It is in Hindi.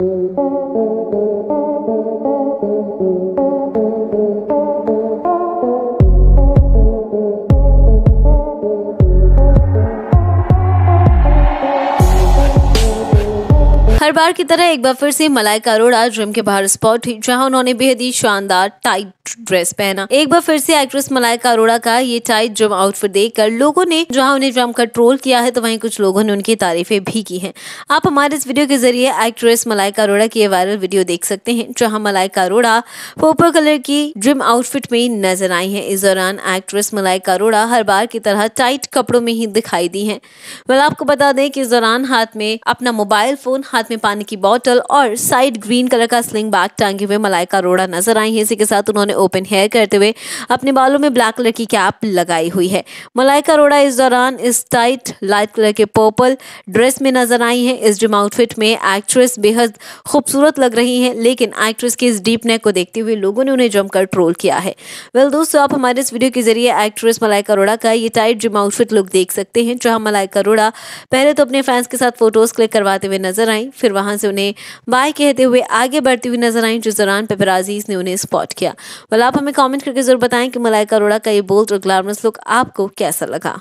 Thank you. हर बार की तरह एक बार फिर से मलाइका अरोड़ा जिम के बाहर स्पॉट हुई जहाँ उन्होंने बेहद ही शानदार टाइट ड्रेस पहना। एक बार फिर से एक्ट्रेस मलाइका अरोड़ा का ये टाइट जिम आउटफिट देखकर लोगों ने, जहाँ उन्हें जमकर ट्रोल किया है तो वहीं कुछ लोगों ने उनकी तारीफें भी की हैं। आप हमारे इस वीडियो के ज़रिए एक्ट्रेस मलाइका अरोड़ा की ये वायरल वीडियो देख सकते हैं, जहाँ मलाइका अरोड़ा पर्पल कलर की जिम आउटफिट में नज़र आई है। इस दौरान एक्ट्रेस मलाइका अरोड़ा हर बार की तरह टाइट कपड़ों में ही दिखाई दी है। वेल आपको बता दें कि इस दौरान हाथ में अपना मोबाइल फ़ोन हाथ में पानी की बोतल और साइड ग्रीन कलर का स्लिंग बैग टांगे हुए मलाइका अरोड़ा नज़र आई है। इसी के साथ उन्होंने ओपन हेयर करते हुए अपने बालों में ब्लैक कलर की कैप लगाई हुई है। मलाइका अरोड़ा इस दौरान इस टाइट, लाइट कलर के पर्पल ड्रेस में नज़र आई है। इस जिम आउटफिट में एक्ट्रेस बेहद खूबसूरत लग रही है, लेकिन एक्ट्रेस के इस डीप नेक को देखते हुए लोगों ने उन्हें जमकर ट्रोल किया है। वेल दोस्तों, आप हमारे इस वीडियो के ज़रिए एक्ट्रेस मलाइका अरोड़ा का ये टाइट जिम आउटफिट लुक देख सकते हैं, जहाँ मलाइका अरोड़ा पहले तो अपने फैंस के साथ फ़ोटोज़ क्लिक करवाते हुए नज़र आई फिर वहाँ से उन्हें बाय कहते हुए आगे बढ़ती हुई नज़र आई जिस दौरान पेपराजीज ने उन्हें स्पॉट किया। वाला आप हमें कॉमेंट करके ज़रूर बताएँ कि मलाइका अरोड़ा का ये बोल्ड और ग्लैमरस लुक आपको कैसा लगा?